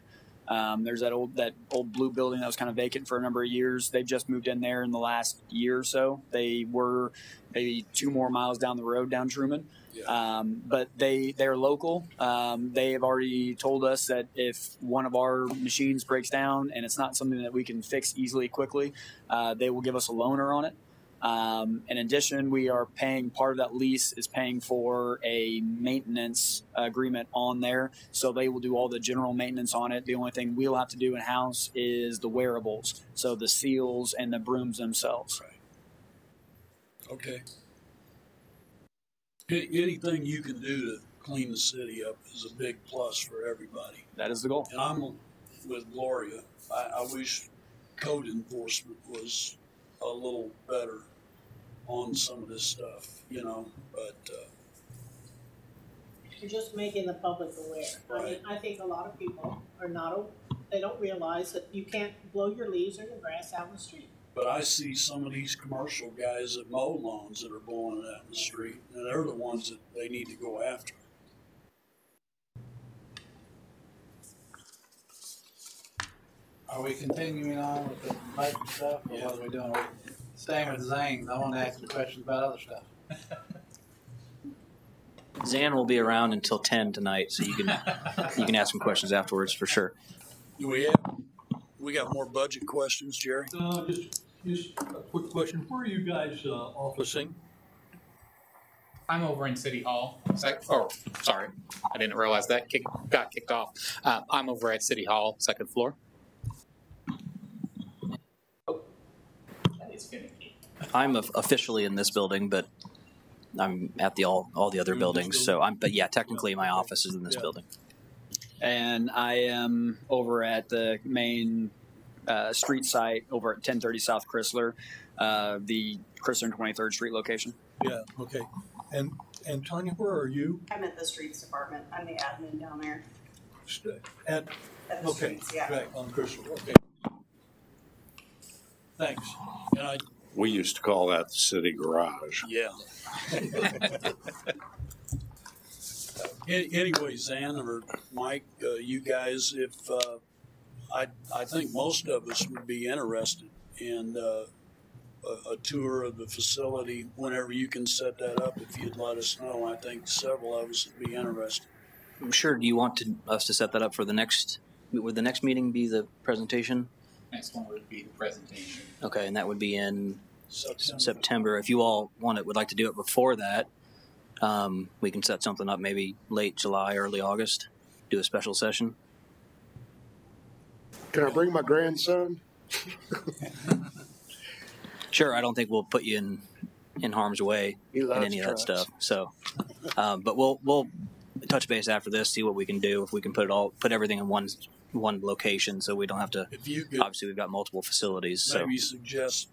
Um, there's that old that old blue building that was kind of vacant for a number of years. They've just moved in there in the last year or so. They were maybe two more miles down the road down Truman. Um, but they they're local. Um, they have already told us that if one of our machines breaks down and it's not something that we can fix easily quickly, uh, they will give us a loaner on it. Um, in addition, we are paying part of that lease is paying for a maintenance agreement on there, so they will do all the general maintenance on it. The only thing we'll have to do in house is the wearables, so the seals and the brooms themselves. Okay. Anything you can do to clean the city up is a big plus for everybody. That is the goal. And I'm with Gloria. I, I wish code enforcement was a little better on some of this stuff, you know, but, uh, You're just making the public aware. I mean, I think a lot of people are not, a- they don't realize that you can't blow your leaves or your grass out in the street. but I see some of these commercial guys that mow lawns that are blowing it out in the street, and they're the ones that they need to go after. Are we continuing on with the budget stuff, or what are we doing? Are we Staying with Zane, I want to ask you questions about other stuff. Zan will be around until ten tonight, so you can you can ask some questions afterwards for sure. Do we have, we got more budget questions, Jerry? Uh, just, just a quick question. Where are you guys, uh, officing? I'm over in City Hall. Sec- oh, sorry, I didn't realize that kick, got kicked off. Uh, I'm over at City Hall, second floor. That is finicky. I'm officially in this building, but I'm at the all all the other You're in this buildings. So I'm, but yeah, technically my office is in this Yeah. building. and I am over at the main uh, street site over at 1030 South Chrysler, uh, the Chrysler and 23rd Street location. Yeah, okay. And, and Tanya, where are you? I'm at the streets department. I'm the admin down there St- At, at the okay, streets, yeah. right, on Crystal, okay. Thanks. And I, We used to call that the city garage. yeah. Any- Anyway, Zan or Mike, uh, you guys, if, uh, I, I think most of us would be interested in, uh, a, a tour of the facility whenever you can set that up, if you'd let us know. I think several of us would be interested. I'm sure. Do you want to, us to set that up for the next? Would the next meeting be the presentation? Next one would be the presentation. Okay, and that would be in September. September. If you all want it, would like to do it before that, um, we can set something up maybe late July, early August. Do a special session. Can I bring my grandson? Sure. I don't think we'll put you in in harm's way in any of trucks. that stuff. So, um, but we'll we'll touch base after this, see what we can do. If we can put it all, put everything in one one location, so we don't have to. If you could Obviously, we've got multiple facilities, so maybe suggest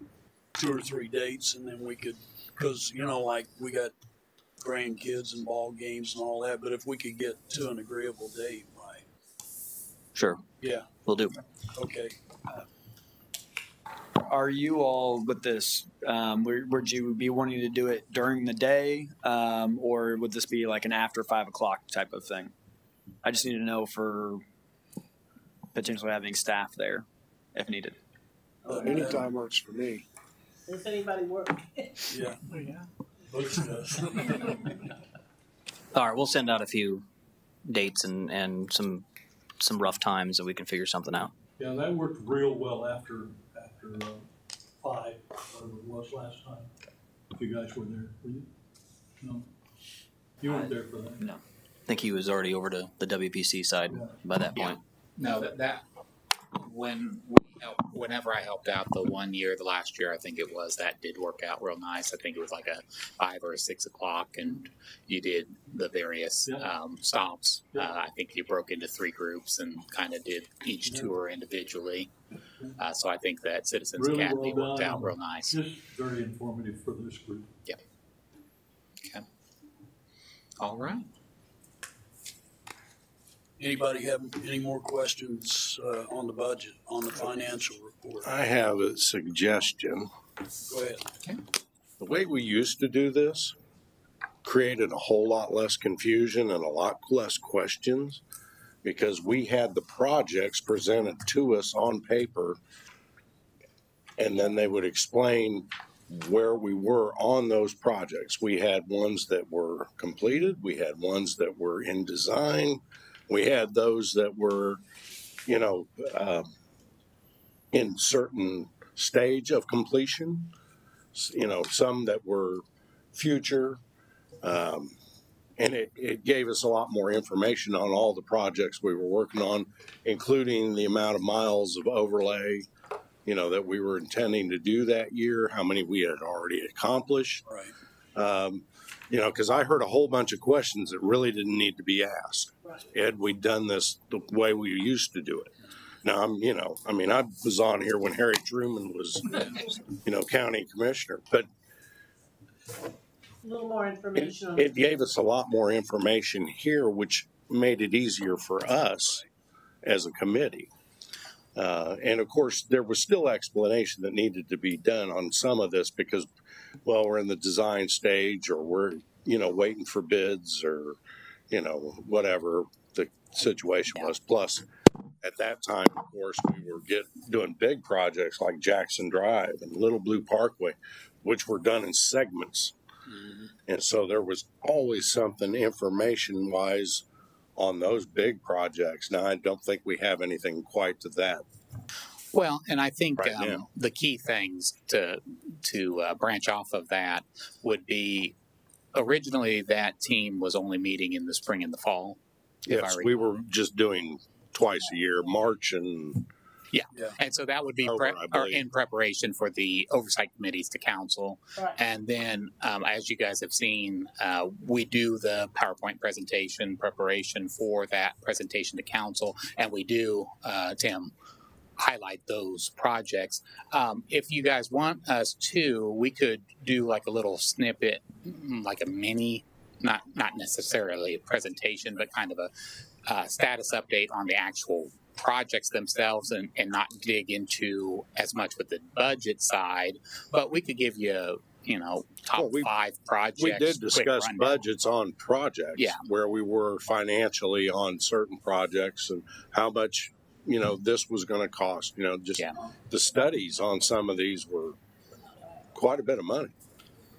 two or three dates and then we could, because, you know, like we got grandkids and ball games and all that, but if we could get to an agreeable date, right? sure, Yeah, we'll do. okay. Are you all with this? Um, would would you be wanting to do it during the day, um, or would this be like an after five o'clock type of thing? I just need to know for potentially having staff there if needed. Uh, anytime works for me. Does anybody work? Yeah. Butch does. All right, we'll send out a few dates and, and some some rough times, and we can figure something out. Yeah, that worked real well after, after uh, five, whatever it was last time. If you guys were there, were you? No? You weren't there for that? No, I think he was already over to the WPC side by that Yeah. point. No, that, that, when we helped, whenever I helped out the one year, the last year, I think it was, that did work out real nice. I think it was like a five or a six o'clock and you did the various, Yeah. um, stops. Uh, I think you broke into three groups and kind of did each Yeah. tour individually. Uh, so I think that Citizens Really Academy well worked out real nice. Just very informative for this group. Yep. Okay. All right. Anybody have any more questions uh, on the budget, on the financial report? I have a suggestion. Go ahead. The way we used to do this created a whole lot less confusion and a lot less questions because we had the projects presented to us on paper and then they would explain where we were on those projects. We had ones that were completed, we had ones that were in design, we had those that were, you know, uh, in certain stage of completion you know, some that were future. Um, and it, it gave us a lot more information on all the projects we were working on, including the amount of miles of overlay, you know, that we were intending to do that year, how many we had already accomplished. Right. Um, you know, because I heard a whole bunch of questions that really didn't need to be asked. Had we done this the way we used to do it? Now, I'm, you know, I mean, I was on here when Harry Truman was, you know, county commissioner, but A little more information on it gave us a lot more information here, which made it easier for us as a committee. Uh, and of course, there was still explanation that needed to be done on some of this because, well, we're in the design stage or we're, you know, waiting for bids or, you know, whatever the situation was. Plus, at that time, of course, we were get, doing big projects like Jackson Drive and Little Blue Parkway, which were done in segments. And so there was always something information wise on those big projects. Now, I don't think we have anything quite to that. Well, and I think Right um, the key things to to uh, branch off of that would be originally that team was only meeting in the spring and the fall. Yes, we were just doing twice a year, March and Yeah. And so that would be Over, pre- or in preparation for the oversight committees to council. Right. And then, um, as you guys have seen, uh, we do the PowerPoint presentation preparation for that presentation to council, and we do, uh, Tim, highlight those projects. Um, if you guys want us to, we could do like a little snippet, mm, like a mini, not not necessarily a presentation, but kind of a uh, status update on the actual projects themselves and, and not dig into as much with the budget side, but we could give you, you know, top Well, we- five projects. we did discuss budgets on projects. Yeah. Where we were financially on certain projects and how much, you know, this was going to cost. You know, just Yeah. the studies on some of these were quite a bit of money.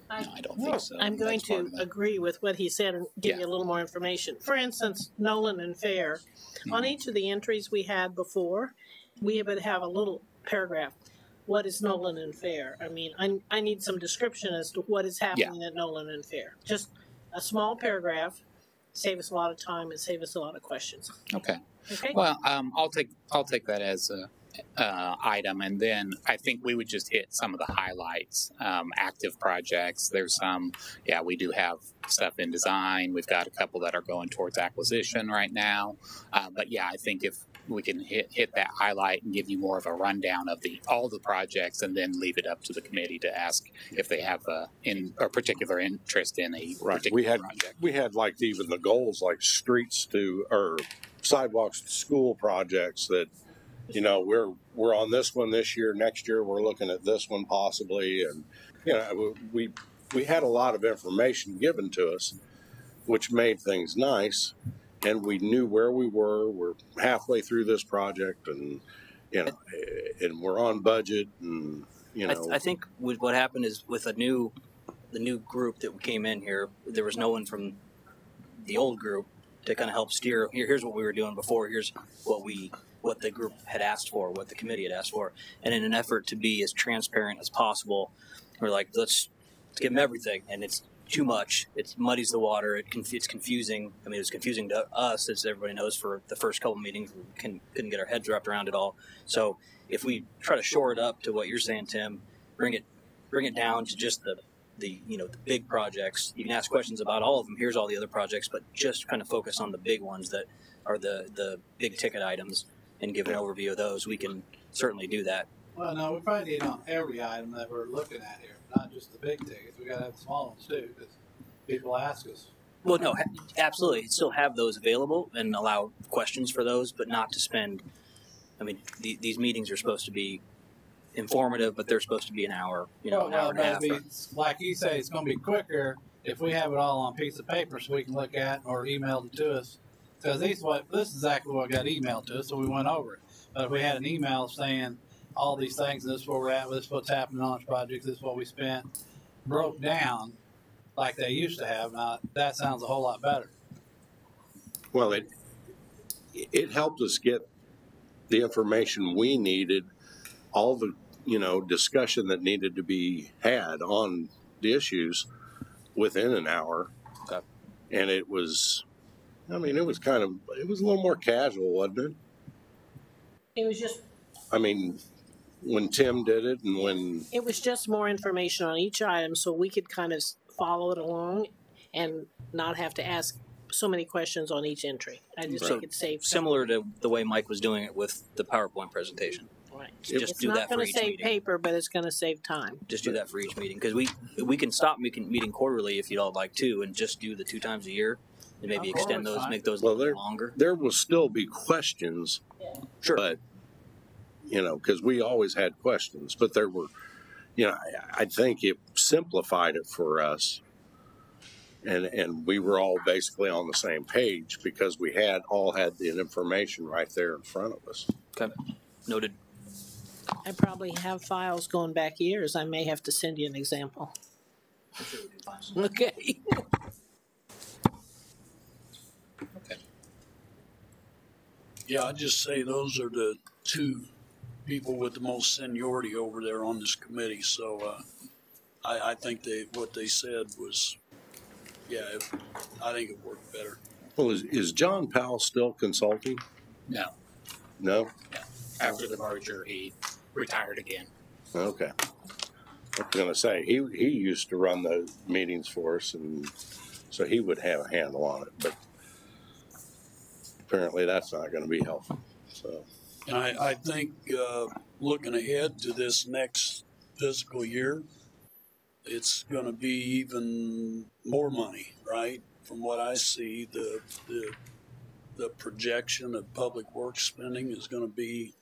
I- No, I don't think so. I'm going That's to agree with what he said and give Yeah. you a little more information. For instance, Noland and Fair, on mm-hmm. each of the entries we had before, we would have a little paragraph. What is Noland and Fair? I mean, I, I need some description as to what is happening at Noland and Fair. Just a small paragraph, save us a lot of time and save us a lot of questions. Okay. Okay? Well, um, I'll take I'll take that as a uh, item, and then I think we would just hit some of the highlights. Um, active projects. There's some. Yeah, we do have stuff in design. We've got a couple that are going towards acquisition right now. Uh, but yeah, I think if we can hit hit that highlight and give you more of a rundown of the all the projects, and then leave it up to the committee to ask if they have a in a particular interest in a Right. particular We had project. we had like even the goals like streets to or sidewalks to school projects that you know we're we're on this one this year next year we're looking at this one possibly and you know we we, we had a lot of information given to us which made things nice and we knew where we were we're halfway through this project and you know, and we're on budget and, you I, know. th- I think what happened is with a new, the new group that came in here, there was no one from the old group to kind of help steer. Here, here's what we were doing before. Here's what we, what the group had asked for, what the committee had asked for, and in an effort to be as transparent as possible, we're like, let's, let's give them everything, and it's too much. It muddies the water. It conf- it's confusing. I mean, it was confusing to us, as everybody knows, for the first couple meetings. We can, couldn't get our heads wrapped around it all. So if we try to shore it up to what you're saying, Tim, bring it bring it down to just the the you know the big projects. You can ask questions about all of them. Here's all the other projects, but just kind of focus on the big ones that are the the big ticket items and give an overview of those. We can certainly do that. Well, no, we probably need on every item that we're looking at here, not just the big tickets. We gotta have the small ones too, because people ask us. Well, no, absolutely. Still have those available and allow questions for those, but not to spend. I mean, the, these meetings are supposed to be informative, but they're supposed to be an hour, you know, Well, an hour well, and a half. it's- like you say, it's gonna be quicker if we have it all on a piece of paper so we can look at or email it to us. Because these what this is exactly what got emailed to us, so we went over it. But if we had an email saying all these things, and this is where we're at, this is what's happening on this project, this is what we spent, broke down like they used to have. Now that sounds a whole lot better. Well, it, it helped us get the information we needed, all the, you know, discussion that needed to be had on the issues within an hour. Okay. And it was, I mean, it was kind of, it was a little more casual, wasn't it? It was just, I mean, when Tim did it and when, it was just more information on each item so we could kind of follow it along and not have to ask so many questions on each entry. I just So, think it saved. Similar to the way Mike was doing it with the PowerPoint presentation. Right. Just It's do not that for gonna each save meeting. paper, but it's gonna save time. Just do that for each meeting because we we can stop meeting, meeting quarterly if you'd all like to, and just do the two times a year, and maybe Of extend those, fine. make those a Well, little there- longer. there will still be questions. Sure. But, you know, because we always had questions, but there were, you know, I, I think it simplified it for us. And, and we were all basically on the same page because we had all had the information right there in front of us. Okay. Noted. I probably have files going back years. I may have to send you an example. Okay. Okay. Yeah, I'd just say those are the two people with the most seniority over there on this committee. So uh, I, I think they what they said was, yeah, it, I think it worked better. Well, is, is John Powell still consulting? No, No? after the merger, he retired again. Okay. I was gonna say, he, he used to run the meetings for us and so he would have a handle on it, but apparently that's not gonna be helpful, so. I, I think uh, looking ahead to this next fiscal year, it's going to be even more money, right? From what I see, the the the projection of public works spending is going to be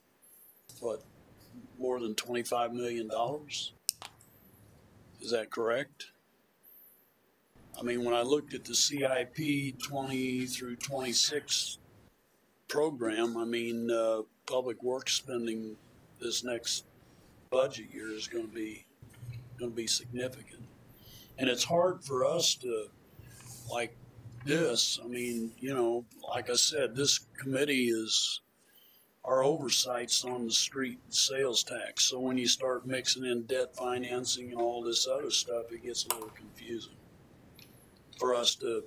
what more than twenty five million dollars. Is that correct? I mean, when I looked at the CIP twenty through twenty six program, I mean, uh, public works spending this next budget year is going to be going to be significant, and it's hard for us to like this. I mean, you know, like I said, this committee is our oversight's on the street sales tax. So when you start mixing in debt financing and all this other stuff, it gets a little confusing for us to